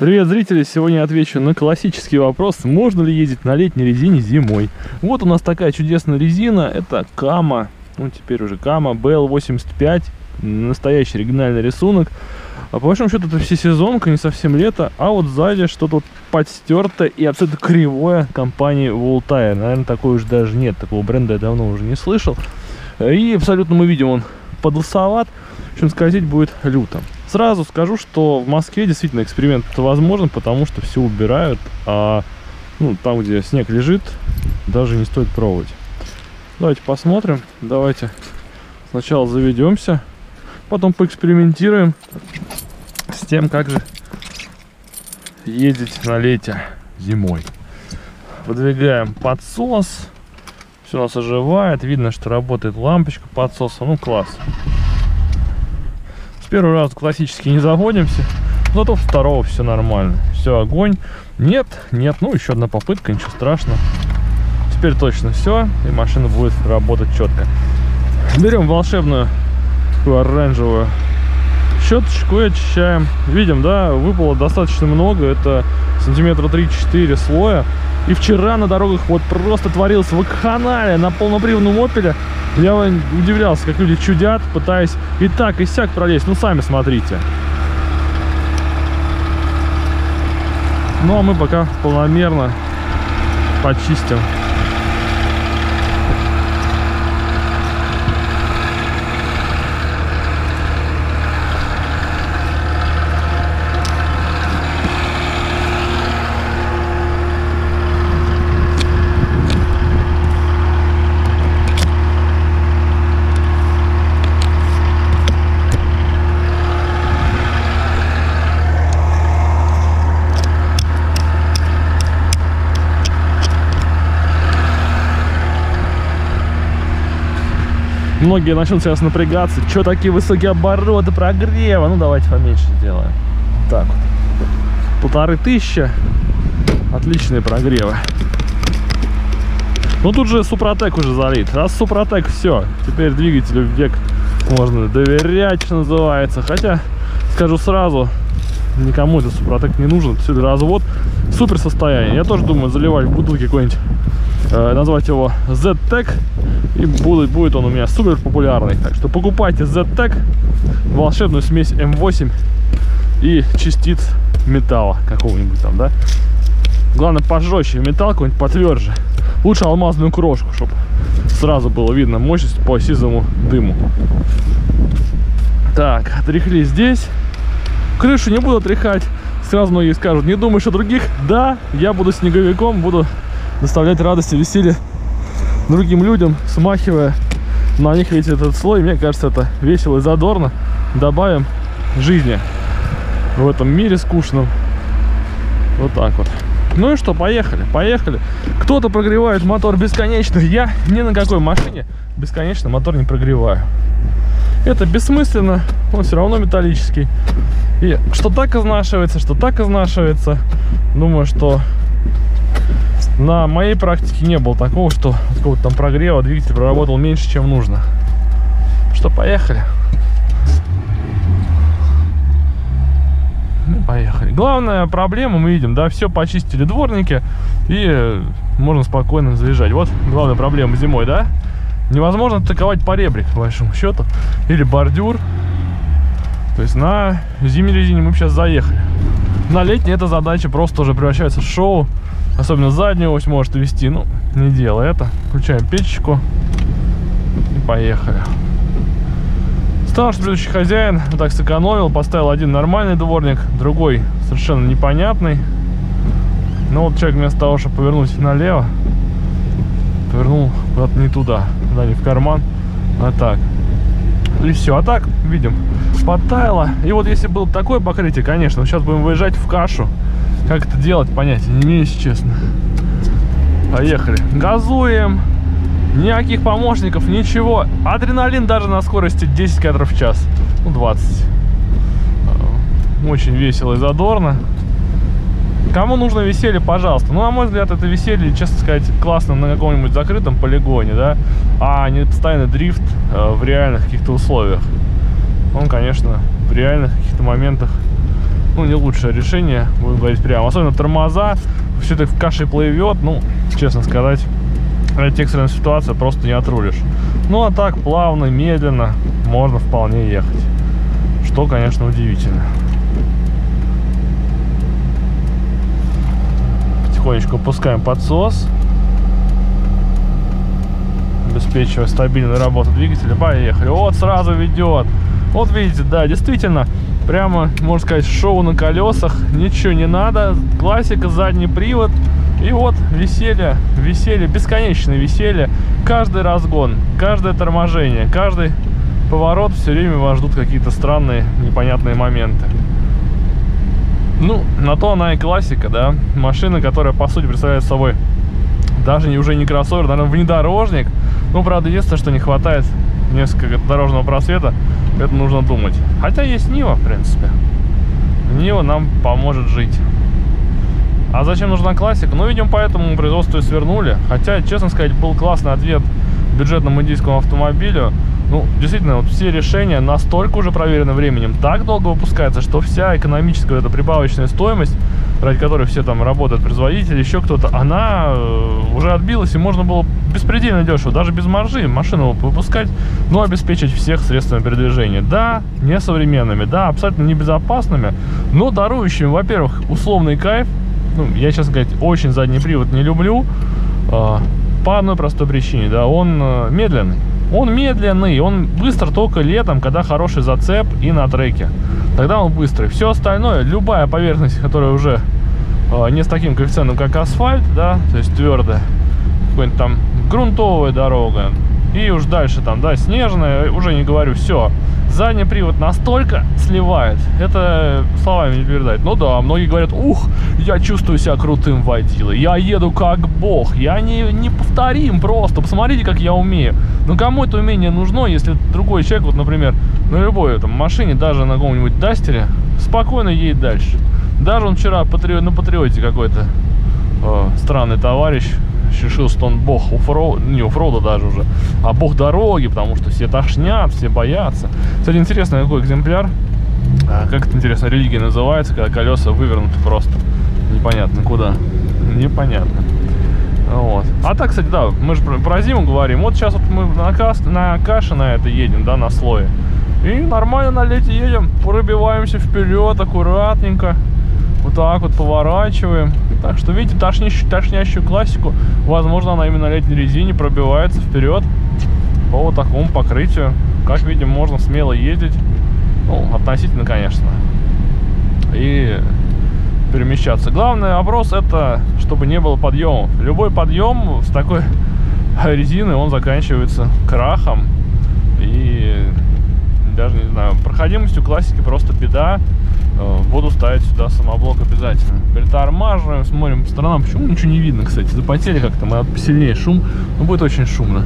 Привет, зрители! Сегодня отвечу на классический вопрос, можно ли ездить на летней резине зимой. Вот у нас такая чудесная резина, это Кама, ну теперь уже Кама BL85, настоящий оригинальный рисунок. А по большому счету это всесезонка, не совсем лето, а вот сзади что-то вот подстерто и абсолютно кривое компании Voltaire. Наверное, такой уже даже нет, такого бренда я давно уже не слышал. И абсолютно мы видим, он подлосоват, в общем, скользить будет люто. Сразу скажу, что в Москве действительно эксперимент возможен, потому что все убирают, а ну, там, где снег лежит, даже не стоит пробовать. Давайте посмотрим. Давайте сначала заведемся, потом поэкспериментируем с тем, как же ездить на лете зимой. Выдвигаем подсос. Все у нас оживает. Видно, что работает лампочка подсоса. Ну, класс первый раз классически не заводимся, зато второго все нормально. Все, огонь. Нет, нет, ну еще одна попытка, ничего страшного. Теперь точно все, и машина будет работать четко. Берем волшебную такую оранжевую щеточку и очищаем. Видим, да, выпало достаточно много, это сантиметра 3-4 слоя. И вчера на дорогах вот просто творился вакханалия на полноприводном опеле. Я удивлялся, как люди чудят, пытаясь и так, и сяк пролезть. Ну, сами смотрите. Ну, а мы пока полномерно почистим Многие начнут сейчас напрягаться. Что такие высокие обороты прогрева? Ну, давайте поменьше сделаем. Так вот. Полторы тысячи. Отличные прогревы. Ну, тут же Супротек уже залит. Раз Супротек, все. Теперь двигателю век можно доверять, что называется. Хотя, скажу сразу, никому этот Супротек не нужен. Все развод. Супер состояние. Я тоже думаю заливать в бутылки какой-нибудь назвать его Z-Tech и будет, будет он у меня супер популярный так что покупайте Z-Tech волшебную смесь M8 и частиц металла какого-нибудь там да? Главное пожестче металл какой-нибудь потверже. Лучше алмазную крошку чтобы сразу было видно мощность по сизому дыму. Так отряхли здесь. Крышу не буду отряхать. Сразу многие скажут не думаешь о других? Да я буду снеговиком буду доставлять радость и веселье другим людям, смахивая на них весь этот слой. Мне кажется, это весело и задорно. Добавим жизни в этом мире скучном. Вот так вот. Ну и что, поехали, поехали. Кто-то прогревает мотор бесконечно. Я ни на какой машине бесконечно мотор не прогреваю. Это бессмысленно, он все равно металлический. И что так изнашивается, что так изнашивается. Думаю, что на моей практике не было такого, что какого-то там прогрева двигатель проработал меньше, чем нужно. Что, поехали. Поехали. Главная проблема, мы видим, да, все почистили дворники, и можно спокойно заезжать. Вот главная проблема зимой, да? Невозможно атаковать поребрик, по большому счету, или бордюр. То есть на зимней резине мы сейчас заехали. На летней эта задача просто уже превращается в шоу. Особенно заднюю ось может вести. Ну, не делай это. Включаем печечку. И поехали. Старый предыдущий хозяин так сэкономил. Поставил один нормальный дворник, другой совершенно непонятный. Но вот человек вместо того, чтобы повернуть налево, повернул куда-то не туда. Куда не в карман, а так. И все. А так, видим, подтаяло. И вот если было такое покрытие, конечно, сейчас будем выезжать в кашу. Как это делать, понятия не имею, если честно. Поехали. Газуем. Никаких помощников, ничего. Адреналин даже на скорости 10 км в час. Ну, 20. Очень весело и задорно. Кому нужно веселье, пожалуйста. Ну, на мой взгляд, это веселье, честно сказать, классно на каком-нибудь закрытом полигоне, да, а не постоянный дрифт э, в реальных каких-то условиях. Он, конечно, в реальных каких-то моментах ну, не лучшее решение, будем говорить прямо. Особенно тормоза, все это в каше плывет, ну, честно сказать, эти экстренные ситуации просто не отрулишь. Ну, а так, плавно, медленно, можно вполне ехать. Что, конечно, удивительно. Потихонечку опускаем подсос обеспечивая стабильную работу двигателя. Поехали. Вот сразу ведет. Вот видите, да, действительно, прямо, можно сказать, шоу на колесах. Ничего не надо. Классика, задний привод. И вот веселье, веселье, бесконечное веселье. Каждый разгон, каждое торможение, каждый поворот все время вас ждут какие-то странные, непонятные моменты. Ну, на то она и классика, да. Машина, которая, по сути, представляет собой даже уже не кроссовер, наверное, внедорожник. Ну, правда, единственное, что не хватает несколько дорожного просвета, это нужно думать. Хотя есть Нива, в принципе. Нива нам поможет жить. А зачем нужна классика? Ну, видимо, поэтому производство и свернули. Хотя, честно сказать, был классный ответ бюджетному индийскому автомобилю. Ну, действительно, вот все решения настолько уже проверены временем, так долго выпускается, что вся экономическая эта прибавочная стоимость, ради которой все там работают, производители, еще кто-то, она э, уже отбилась, и можно было беспредельно дешево, даже без маржи машину выпускать, но обеспечить всех средствами передвижения. Да, не современными, да, абсолютно небезопасными, но дарующими, во-первых, условный кайф, ну, я, честно сказать, очень задний привод не люблю, э, по одной простой причине, да, он э, медленный. Он медленный, он быстро только летом, когда хороший зацеп и на треке. Тогда он быстрый. Все остальное, любая поверхность, которая уже э, не с таким коэффициентом, как асфальт, да, то есть твердая, какой-нибудь там грунтовая дорога, и уж дальше там, да, снежная, уже не говорю, все. Задний привод настолько сливает, это словами не передать. Ну да, многие говорят, ух, я чувствую себя крутым водилой, я еду как бог, я не, не повторим просто, посмотрите, как я умею. Но кому это умение нужно, если другой человек, вот, например, на любой там машине, даже на каком-нибудь Дастере, спокойно едет дальше. Даже он вчера патри... на Патриоте какой-то э, странный товарищ решил, что он бог оффроуда, не оффроуда даже уже, а бог дороги, потому что все тошнят, все боятся. Кстати, интересно, какой экземпляр, а, как это интересно, религия называется, когда колеса вывернуты просто непонятно куда, непонятно. Вот. А так, кстати, да, мы же про, про зиму говорим. Вот сейчас вот мы на, кас, на каше на это едем, да, на слое. И нормально на лете едем, пробиваемся вперед аккуратненько. Вот так вот поворачиваем. Так что, видите, тошнящую, тошнящую классику, возможно, она именно на летней резине пробивается вперед по вот такому покрытию. Как видим, можно смело ездить. Ну, относительно, конечно. И перемещаться. Главный вопрос это, чтобы не было подъемов. Любой подъем с такой резины, он заканчивается крахом. И даже не знаю, проходимостью классики просто беда. Э, буду ставить сюда самоблок обязательно. Притормаживаем, смотрим по сторонам. Почему ничего не видно, кстати? Запотели как-то, мы посильнее шум. Но будет очень шумно.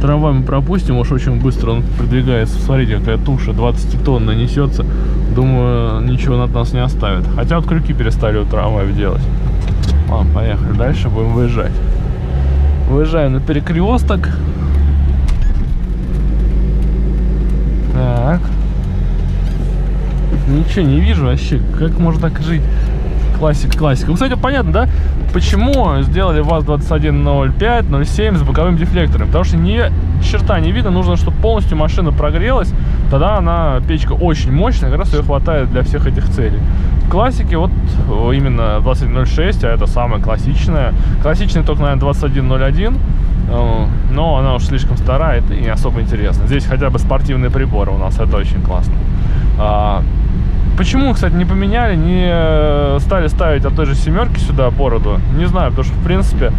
Трамвай мы пропустим, уж очень быстро он продвигается. Смотрите, какая туша, 20 тонн нанесется. Думаю, ничего над нас не оставит. Хотя вот крюки перестали у трамваев делать. Ладно, поехали. Дальше будем выезжать. Выезжаем на перекресток. Так. Ничего не вижу вообще. Как можно так жить? Классик, классика. Кстати, понятно, да? Почему сделали ВАЗ-2105, 07 с боковым дефлектором? Потому что ни черта не видно. Нужно, чтобы полностью машина прогрелась. Тогда она, печка очень мощная, как раз ее хватает для всех этих целей. В классике вот именно 2106, а это самая классичная. Классичная только, наверное, 2101 э, но она уж слишком старая и не особо интересно. Здесь хотя бы спортивные приборы у нас, это очень классно. Почему, кстати, не поменяли, не э, стали ставить от той же семерки сюда бороду? Не знаю, потому что, в принципе,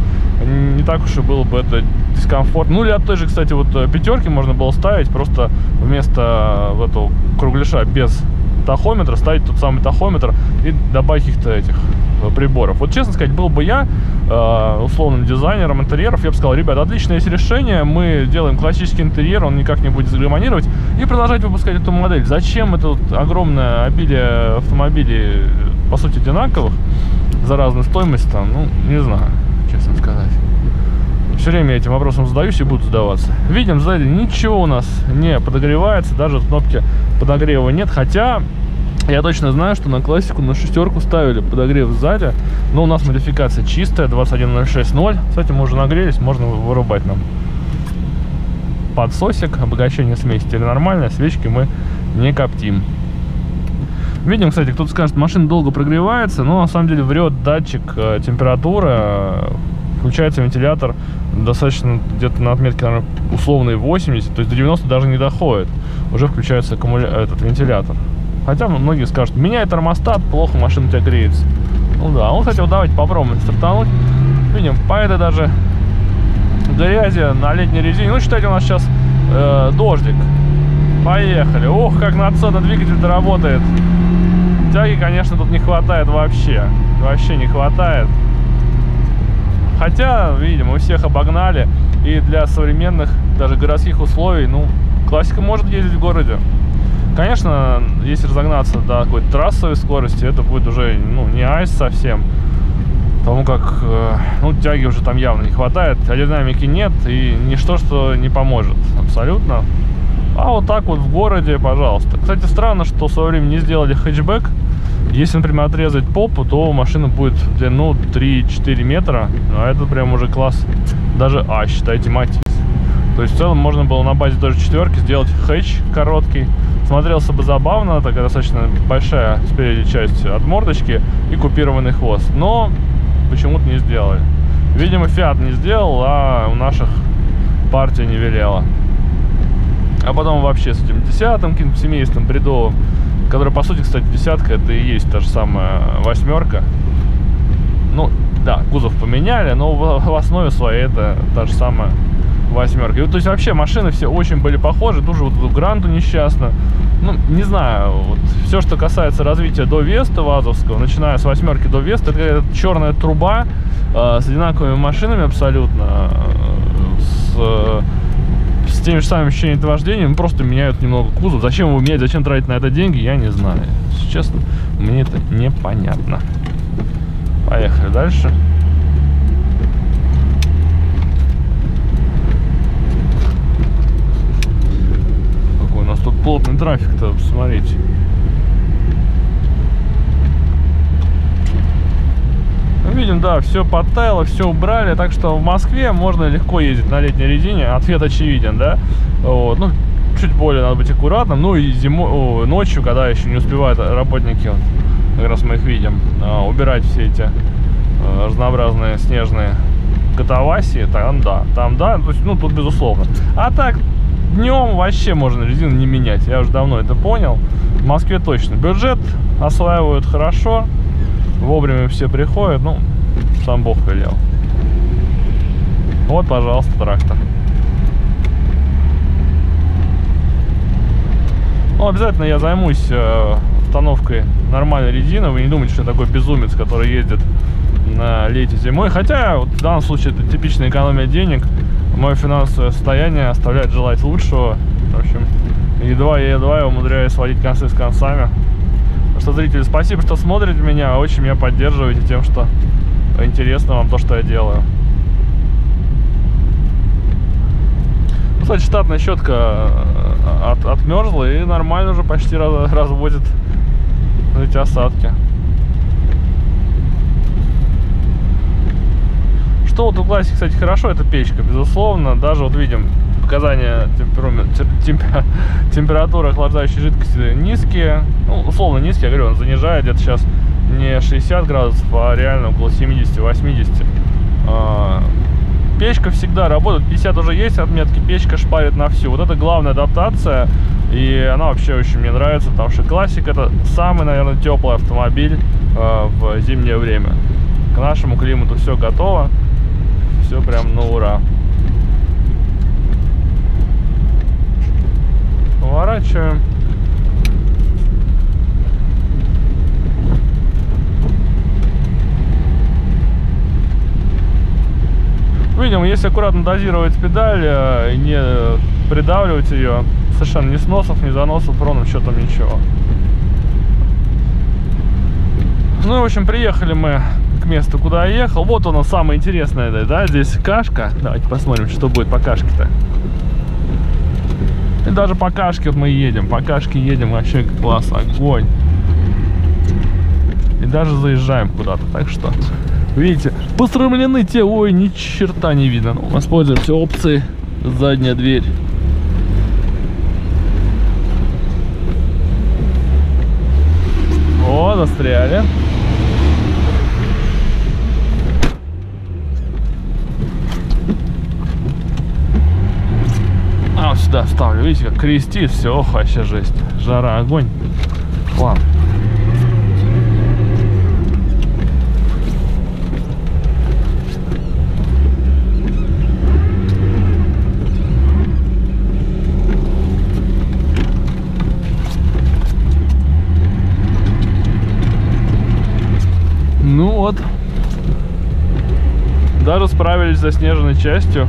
не так уж и было бы это дискомфорт. Ну или от той же, кстати, вот э, пятерки можно было ставить просто вместо в эту кругляша без тахометра, ставить тот самый тахометр и добавить каких-то этих э, приборов. Вот честно сказать, был бы я э, условным дизайнером интерьеров, я бы сказал, ребят, отличное есть решение, мы делаем классический интерьер, он никак не будет загромонировать, и продолжать выпускать эту модель. Зачем это вот огромное обилие автомобилей, по сути, одинаковых, за разную стоимость там, ну, не знаю, честно сказать. Все время этим вопросом задаюсь и буду задаваться. Видим, сзади ничего у нас не подогревается, даже кнопки подогрева нет, хотя Я точно знаю, что на классику на шестерку ставили подогрев сзади. Но у нас модификация чистая, 21060. Кстати, мы уже нагрелись, можно вырубать нам подсосик, обогащение смеси теперь нормальное, свечки мы не коптим. Видим, кстати, кто-то скажет, машина долго прогревается, но на самом деле врет датчик э, температуры, включается вентилятор достаточно где-то на отметке, наверное, условной 80, то есть до 90 даже не доходит. Уже включается аккумуля... этот вентилятор. Хотя многие скажут, меняй термостат, плохо машина у тебя греется. Ну да, кстати, вот давайте попробуем стартануть. Видим, по этой даже грязи на летней резине. Ну, считайте, у нас сейчас э, дождик. Поехали. Ох, как надсадно двигатель-то работает. Тяги, конечно, тут не хватает вообще. Вообще не хватает. Хотя, видимо, мы всех обогнали. И для современных, даже городских условий, ну, классика может ездить в городе. Конечно, если разогнаться до какой-то трассовой скорости, это будет уже, ну, не айс совсем. Потому как, э, ну, тяги уже там явно не хватает, аэродинамики нет, и ничто, что не поможет абсолютно. А вот так вот в городе, пожалуйста. Кстати, странно, что в свое время не сделали хэтчбэк. Если, например, отрезать попу, то машина будет в длину 3-4 метра. А это прям уже класс даже А, считайте, Матис. То есть в целом можно было на базе тоже четверки сделать хэтч короткий. Смотрелся бы забавно, такая достаточно большая спереди часть от мордочки и купированный хвост. Но почему-то не сделали. Видимо, Fiat не сделал, а у наших партия не велела. А потом вообще с этим десятым каким-то семейством бредовым, который, по сути, кстати, десятка, это и есть та же самая восьмерка. Ну, да, кузов поменяли, но в основе своей это та же самая восьмерка. И, то есть вообще машины все очень были похожи. Тоже вот Гранту несчастно. Ну, не знаю, вот все, что касается развития до Веста ВАЗовского, начиная с восьмерки до Веста, это черная труба э, с одинаковыми машинами абсолютно, э, с, э, с теми же самыми ощущениями вождения, ну, просто меняют немного кузов. Зачем его менять, зачем тратить на это деньги, я не знаю. Если честно, мне это непонятно. Поехали дальше. Плотный трафик-то, посмотрите. Ну, видим, да, все подтаяло, все убрали, так что в Москве можно легко ездить на летней резине, ответ очевиден, да, вот, ну, чуть более надо быть аккуратным, ну и зимой, ночью, когда еще не успевают работники, вот, как раз мы их видим, а, убирать все эти а, разнообразные снежные катавасии, там да, там да, то есть, ну, тут безусловно. А так, днем вообще можно резину не менять. Я уже давно это понял. В Москве точно. Бюджет осваивают хорошо. Вовремя все приходят. Ну, сам Бог велел. Вот, пожалуйста, трактор. Ну, обязательно я займусь э, установкой нормальной резины. Вы не думайте, что я такой безумец, который ездит на лете зимой. Хотя, вот в данном случае, это типичная экономия денег мое финансовое состояние оставляет желать лучшего. В общем, едва я едва я умудряюсь сводить концы с концами. Так что, зрители, спасибо, что смотрите меня, очень меня поддерживаете тем, что интересно вам то, что я делаю. Кстати, штатная щетка э, от, отмерзла и нормально уже почти раз, разводит эти осадки. Что вот у классики, кстати, хорошо, это печка, безусловно. Даже вот видим показания температуры охлаждающей жидкости низкие. Ну, условно низкие, я говорю, он занижает где-то сейчас не 60 градусов, а реально около 70-80. А, печка всегда работает, 50 уже есть отметки, печка шпарит на всю. Вот это главная адаптация, и она вообще очень мне нравится, потому что классик это самый, наверное, теплый автомобиль э, в зимнее время. К нашему климату все готово все прям на ура. Поворачиваем. Видим, если аккуратно дозировать педаль э, и не придавливать ее, совершенно ни сносов, ни заносов, ровным счетом ничего. Ну и, в общем, приехали мы месту, куда я ехал. Вот оно самое интересное, да, здесь кашка. Давайте посмотрим, что будет по кашке-то. И даже по кашке вот мы едем, по кашке едем, вообще класс, огонь. и даже заезжаем куда-то. Так что, видите, постромлены те, ой, ни черта не видно. Ну, воспользуемся опцией задняя дверь. О, застряли. Сюда ставлю. Видите, как крестит. Все, ох, вообще жесть. Жара, огонь. Ладно. Ну вот. Даже справились с заснеженной частью.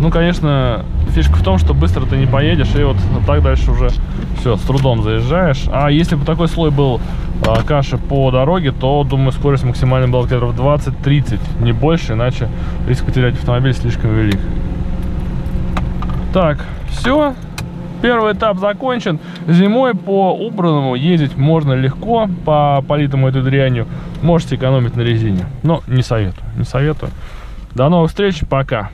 Ну, конечно, фишка в том, что быстро ты не поедешь, и вот так дальше уже все, с трудом заезжаешь. А если бы такой слой был а, каши по дороге, то, думаю, скорость максимальная была где-то 20-30, не больше, иначе риск потерять автомобиль слишком велик. Так, все. Первый этап закончен. Зимой по убранному ездить можно легко, по политому этой дрянью. Можете экономить на резине. Но не советую, не советую. До новых встреч, пока.